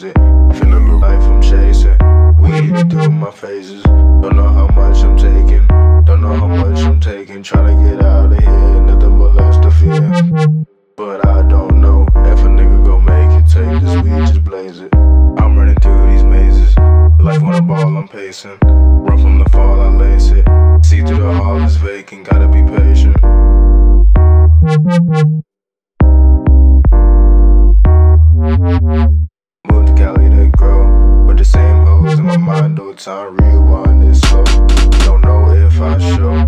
it. Feeling the life I'm chasing. Weed through my phases. Don't know how much I'm taking. Don't know how much I'm taking. Tryna get out of here. Nothing but lust to fear. But I don't know if a nigga gon' make it. Take this weed, just blaze it. I'm running through these mazes. Life on a ball, I'm pacing. Run from the fall, I lace it. See through the hall is vacant, gotta time rewind it slow. Don't know if I show